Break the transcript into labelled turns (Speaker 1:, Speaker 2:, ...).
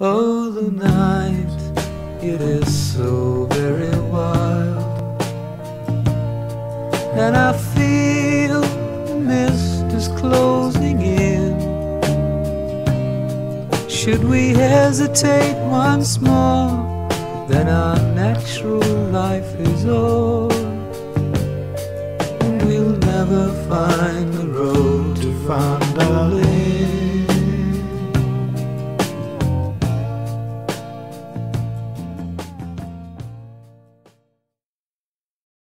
Speaker 1: Oh, the night, it is so very wild. And I feel the mist is closing in. Should we hesitate once more, then our natural life is o'er. And we'll never find the road to Phandalin